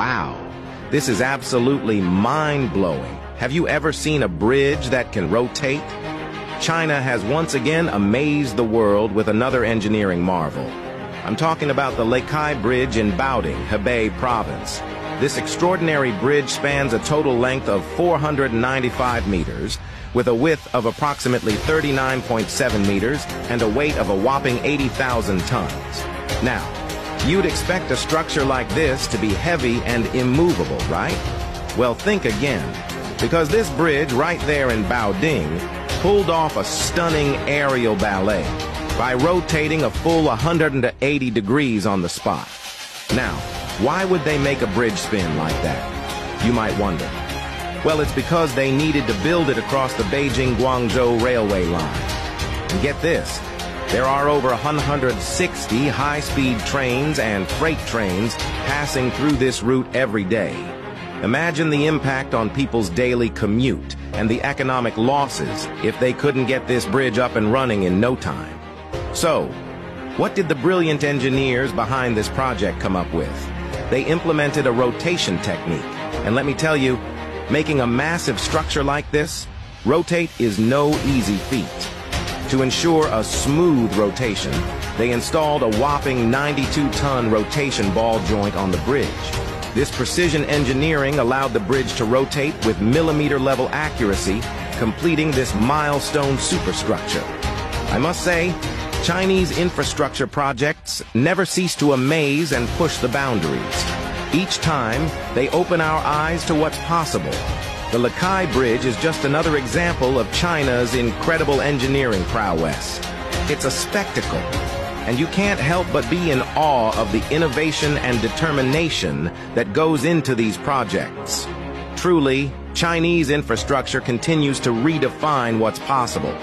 Wow, this is absolutely mind-blowing. Have you ever seen a bridge that can rotate? China has once again amazed the world with another engineering marvel. I'm talking about the Lekai Bridge in Baoding, Hebei Province. This extraordinary bridge spans a total length of 495 meters, with a width of approximately 39.7 meters and a weight of a whopping 80,000 tons. Now, You'd expect a structure like this to be heavy and immovable, right? Well, think again. Because this bridge right there in Baoding pulled off a stunning aerial ballet by rotating a full 180 degrees on the spot. Now, why would they make a bridge spin like that? You might wonder. Well, it's because they needed to build it across the Beijing-Guangzhou railway line. And get this, there are over 160 high-speed trains and freight trains passing through this route every day. Imagine the impact on people's daily commute and the economic losses if they couldn't get this bridge up and running in no time. So, what did the brilliant engineers behind this project come up with? They implemented a rotation technique. And let me tell you, making a massive structure like this, rotate is no easy feat. To ensure a smooth rotation, they installed a whopping 92-ton rotation ball joint on the bridge. This precision engineering allowed the bridge to rotate with millimeter-level accuracy, completing this milestone superstructure. I must say, Chinese infrastructure projects never cease to amaze and push the boundaries. Each time, they open our eyes to what's possible the Lekai Bridge is just another example of China's incredible engineering prowess. It's a spectacle, and you can't help but be in awe of the innovation and determination that goes into these projects. Truly, Chinese infrastructure continues to redefine what's possible.